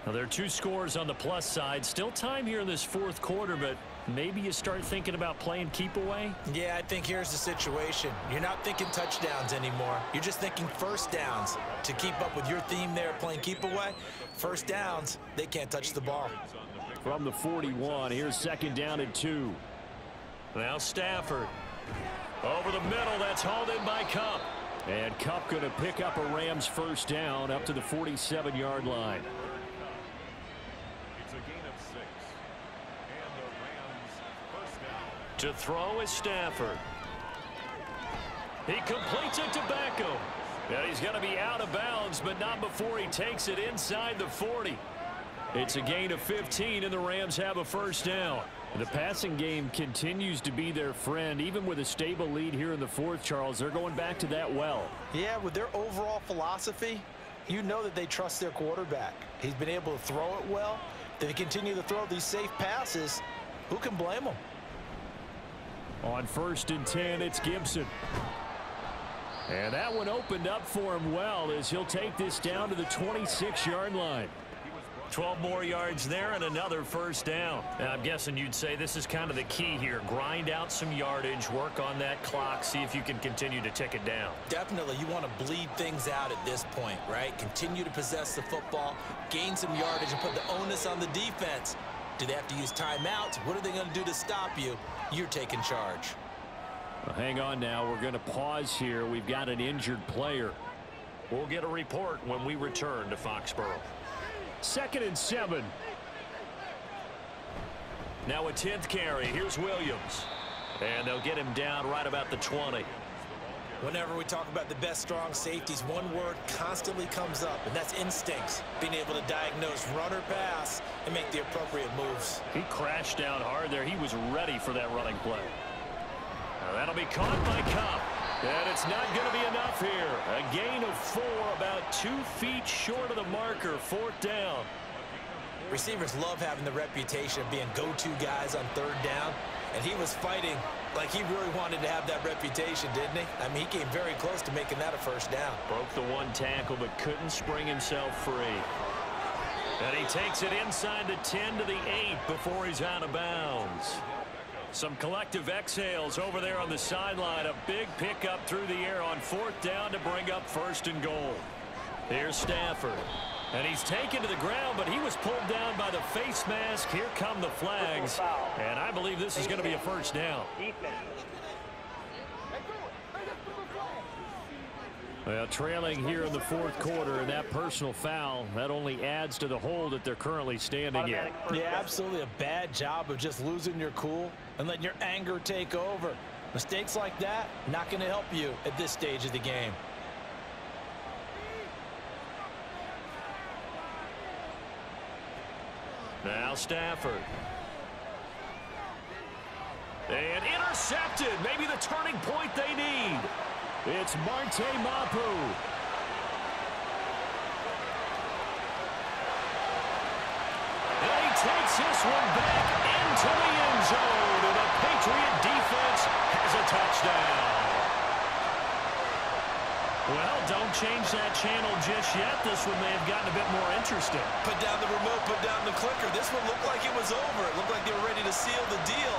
Now, there are two scores on the plus side. Still time here in this fourth quarter, but maybe you start thinking about playing keep away? Yeah, I think here's the situation. You're not thinking touchdowns anymore. You're just thinking first downs. To keep up with your theme there playing keep away, first downs, they can't touch the ball. From the 41, here's second down and two. Now Stafford. Over the middle, that's hauled in by Kupp. And Kupp going to pick up a Rams first down up to the 47-yard line. To throw is Stafford. He completes it to Beckham. And he's going to be out of bounds, but not before he takes it inside the 40. It's a gain of 15, and the Rams have a first down. The passing game continues to be their friend. Even with a stable lead here in the fourth, Charles, they're going back to that well. Yeah, with their overall philosophy, you know that they trust their quarterback. He's been able to throw it well. They continue to throw these safe passes. Who can blame them? On first and 10, it's Gibson. And that one opened up for him well as he'll take this down to the 26-yard line. 12 more yards there and another first down. I'm guessing you'd say this is kind of the key here. Grind out some yardage, work on that clock, see if you can continue to tick it down. Definitely. You want to bleed things out at this point, right? Continue to possess the football, gain some yardage, and put the onus on the defense. Do they have to use timeouts? What are they going to do to stop you? You're taking charge. Well, hang on now. We're going to pause here. We've got an injured player. We'll get a report when we return to Foxborough. Second and seven. Now a 10th carry. Here's Williams. And they'll get him down right about the 20. Whenever we talk about the best strong safeties, one word constantly comes up, and that's instincts. Being able to diagnose run or pass and make the appropriate moves. He crashed down hard there. He was ready for that running play. Now that'll be caught by Kupp. And it's not going to be enough here. A gain of four, about two feet short of the marker, fourth down. Receivers love having the reputation of being go-to guys on third down, and he was fighting like he really wanted to have that reputation, didn't he? I mean, he came very close to making that a first down. Broke the one tackle, but couldn't spring himself free. And he takes it inside the 10 to the 8 before he's out of bounds. Some collective exhales over there on the sideline. A big pickup through the air on fourth down to bring up first and goal. Here's Stafford. And he's taken to the ground, but he was pulled down by the face mask. Here come the flags. And I believe this is going to be a first down. Well, trailing here in the fourth quarter, and that personal foul, that only adds to the hole that they're currently standing in. Yeah, absolutely a bad job of just losing your cool and letting your anger take over. Mistakes like that, not going to help you at this stage of the game. Now Stafford. And intercepted. Maybe the turning point they need. It's Marte Mapu. And he takes this one back into the end zone. The Patriot defense has a touchdown. Well, don't change that channel just yet. This one may have gotten a bit more interesting. Put down the remote, put down the clicker. This one looked like it was over. It looked like they were ready to seal the deal.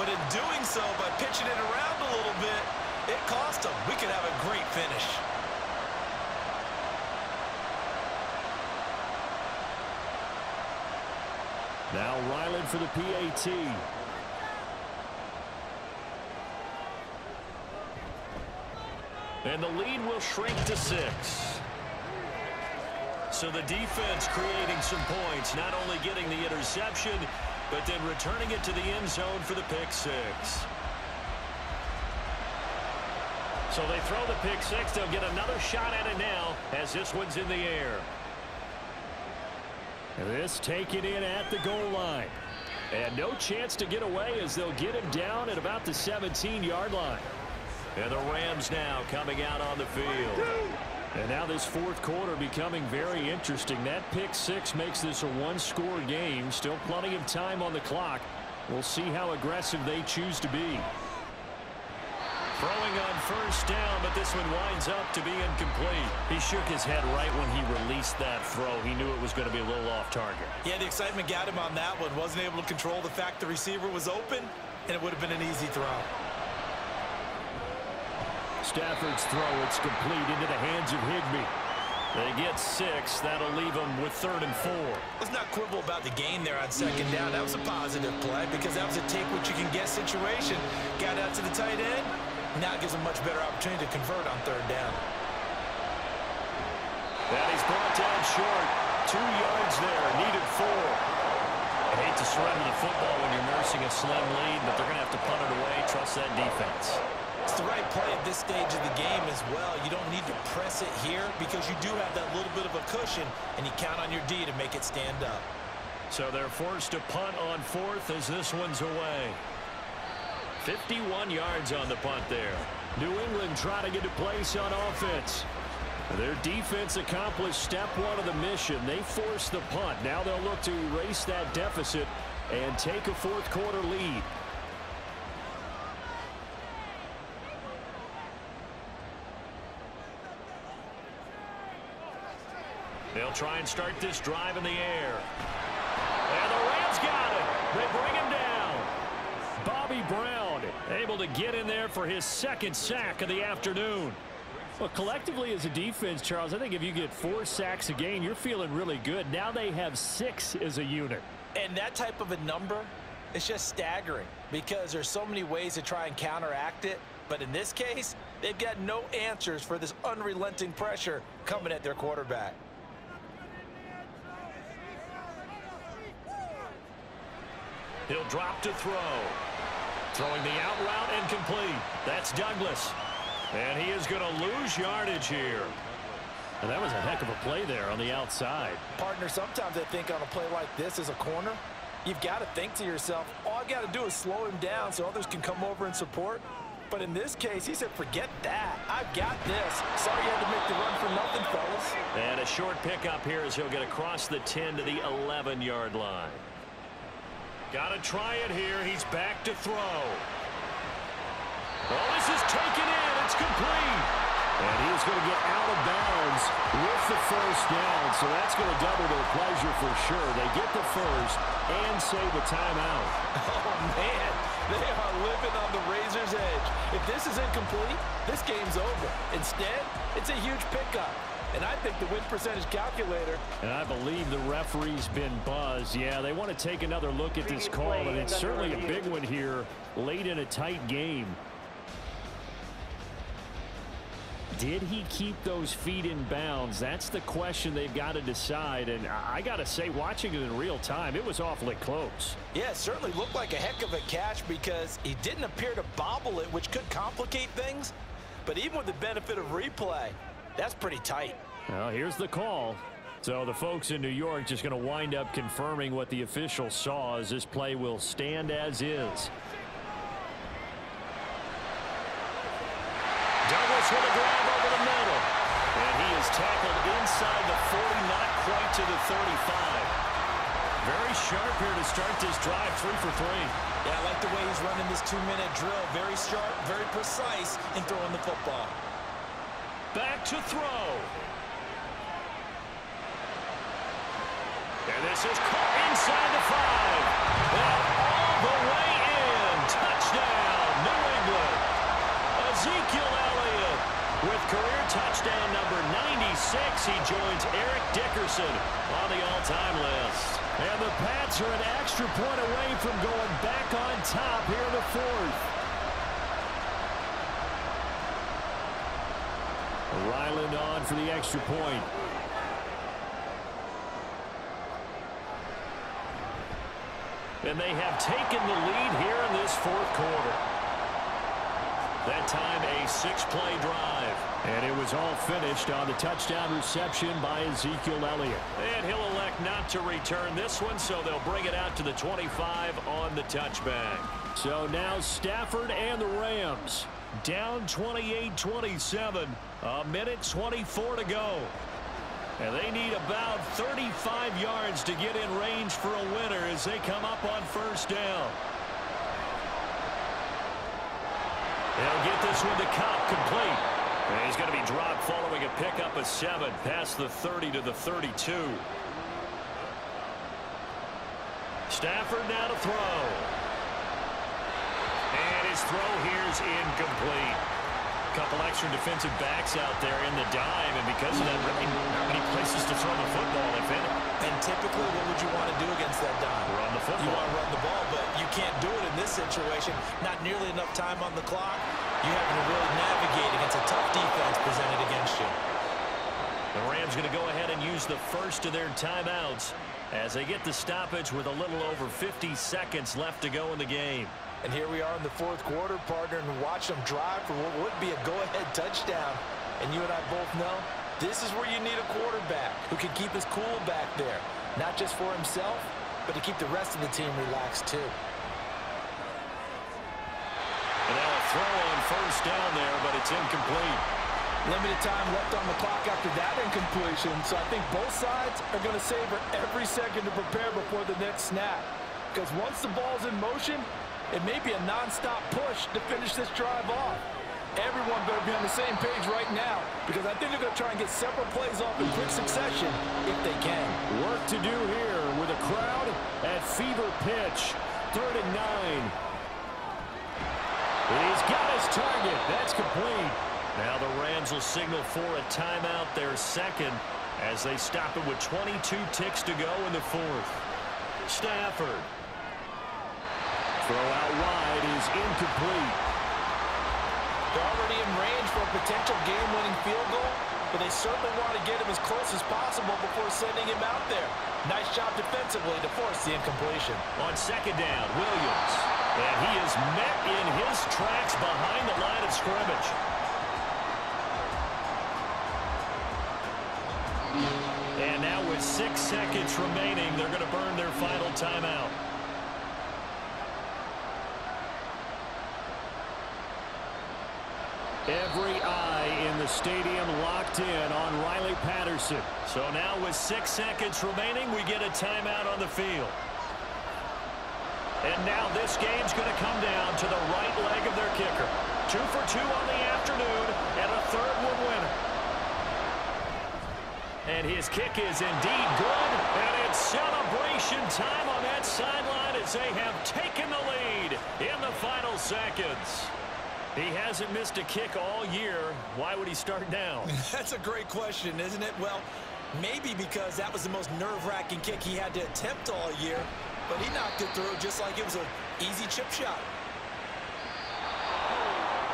But in doing so, by pitching it around a little bit, it cost them. We could have a great finish. Now Ryland for the PAT. And the lead will shrink to six. So the defense creating some points, not only getting the interception, but then returning it to the end zone for the pick six. So they throw the pick six. They'll get another shot at it now as this one's in the air. This taken in at the goal line. And no chance to get away as they'll get him down at about the 17-yard line. And the Rams now coming out on the field. And now this fourth quarter becoming very interesting. That pick six makes this a one-score game. Still plenty of time on the clock. We'll see how aggressive they choose to be. Throwing on first down, but this one winds up to be incomplete. He shook his head right when he released that throw. He knew it was going to be a little off target. Yeah, the excitement got him on that one. Wasn't able to control the fact the receiver was open, and it would have been an easy throw. Stafford's throw, it's complete into the hands of Higbee. They get six. That'll leave them with third and four. Let's not quibble about the game there on second down. That was a positive play because that was a take-what-you-can-get situation. Got out to the tight end. Now it gives them much better opportunity to convert on third down. And he's brought down short. Two yards there. Needed four. I hate to surrender the football when you're nursing a slim lead, but they're going to have to punt it away. Trust that defense. It's the right play at this stage of the game as well. You don't need to press it here because you do have that little bit of a cushion, and you count on your D to make it stand up. So they're forced to punt on fourth as this one's away. 51 yards on the punt there. New England trying to get a place on offense. Their defense accomplished step one of the mission. They forced the punt. Now they'll look to erase that deficit and take a fourth quarter lead. They'll try and start this drive in the air. And the Rams got it. They bring him down. Bobby Brown able to get in there for his second sack of the afternoon. Well, collectively as a defense, Charles, I think if you get four sacks a game, you're feeling really good. Now they have six as a unit. And that type of a number, it's just staggering because there's so many ways to try and counteract it. But in this case, they've got no answers for this unrelenting pressure coming at their quarterback. He'll drop to throw. Throwing the out route incomplete. That's Douglas. And he is going to lose yardage here. And that was a heck of a play there on the outside. Partner, sometimes I think on a play like this as a corner, you've got to think to yourself, all I got to do is slow him down so others can come over and support. But in this case, he said, forget that. I've got this. Sorry you had to make the run for nothing, fellas. And a short pickup here as he'll get across the 10 to the 11-yard line. Got to try it here. He's back to throw. Well, this is taken in. It's complete. And he's going to get out of bounds with the first down. So that's going to double their pleasure for sure. They get the first and save a timeout. Oh, man. They are living on the razor's edge. If this is incomplete, this game's over. Instead, it's a huge pickup. And I think the win percentage calculator. And I believe the referee's been buzzed. Yeah, they want to take another look at this call, and it's certainly a big one here late in a tight game. Did he keep those feet in bounds? That's the question they've got to decide. And I got to say, watching it in real time, it was awfully close. Yeah, it certainly looked like a heck of a catch because he didn't appear to bobble it, which could complicate things. But even with the benefit of replay, that's pretty tight. Well, here's the call. So the folks in New York just going to wind up confirming what the official saw as this play will stand as is. Douglas with a grab over the middle. And he is tackled inside the 40, not quite to the 35. Very sharp here to start this drive, three for three. Yeah, I like the way he's running this two-minute drill. Very sharp, very precise in throwing the football. Back to throw. And this is caught inside the five. And all the way in. Touchdown, New England. Ezekiel Elliott with career touchdown number 96. He joins Eric Dickerson on the all-time list. And the Pats are an extra point away from going back on top here in the fourth. Ryland on for the extra point. And they have taken the lead here in this fourth quarter. That time a six-play drive. And it was all finished on the touchdown reception by Ezekiel Elliott. And he'll elect not to return this one, so they'll bring it out to the 25 on the touchback. So now Stafford and the Rams down 28-27. A minute 24 to go. And they need about 35 yards to get in range for a winner as they come up on first down. They'll get this one to Cobb complete. And he's going to be dropped following a pickup of seven past the 30 to the 32. Stafford now to throw. His throw here is incomplete. A couple extra defensive backs out there in the dime, and because of that, really not many places to throw the football, if any. And typically, what would you want to do against that dime? Run the football. You want to run the ball, but you can't do it in this situation. Not nearly enough time on the clock. You having to really navigate against a tough defense presented against you. The Rams going to go ahead and use the first of their timeouts as they get the stoppage with a little over 50 seconds left to go in the game. And here we are in the fourth quarter, partner, and watch them drive for what would be a go-ahead touchdown. And you and I both know this is where you need a quarterback who can keep his cool back there. Not just for himself, but to keep the rest of the team relaxed too. And now a throw on first down there, but it's incomplete. Limited time left on the clock after that incompletion, so I think both sides are going to savor every second to prepare before the next snap. Because once the ball's in motion, it may be a nonstop push to finish this drive off. Everyone better be on the same page right now because I think they're going to try and get several plays off in quick succession if they can. Work to do here with a crowd at fever pitch. Third and nine. He's got his target. That's complete. Now the Rams will signal for a timeout, their second, as they stop it with 22 ticks to go in the fourth. Stafford Throw out wide is incomplete. They're already in range for a potential game-winning field goal, but they certainly want to get him as close as possible before sending him out there. Nice job defensively to force the incompletion. On second down, Williams. And he is met in his tracks behind the line of scrimmage. And now with six seconds remaining, they're going to burn their final timeout. Every eye in the stadium locked in on Riley Patterson. So now with six seconds remaining, we get a timeout on the field. And now this game's going to come down to the right leg of their kicker. Two for two on the afternoon and a third one winner. And his kick is indeed good. And it's celebration time on that sideline as they have taken the lead in the final seconds. He hasn't missed a kick all year. Why would he start now? That's a great question, isn't it? Well, maybe because that was the most nerve-wracking kick he had to attempt all year, but he knocked it through just like it was an easy chip shot.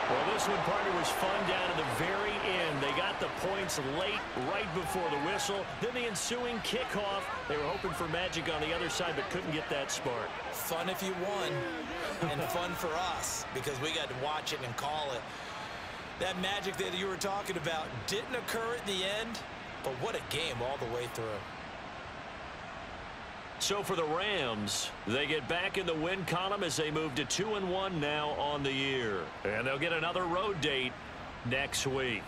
Well, this one, partner, was fun down to the very end. They got the points late, right before the whistle. Then the ensuing kickoff. They were hoping for magic on the other side, but couldn't get that spark. Fun if you won, and fun for us, because we got to watch it and call it. That magic that you were talking about didn't occur at the end, but what a game all the way through. So for the Rams, they get back in the win column as they move to 2 and one now on the year. And they'll get another road date next week.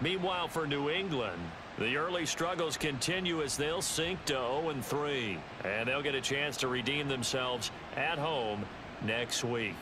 Meanwhile, for New England, the early struggles continue as they'll sink to 0-3. And they'll get a chance to redeem themselves at home next week.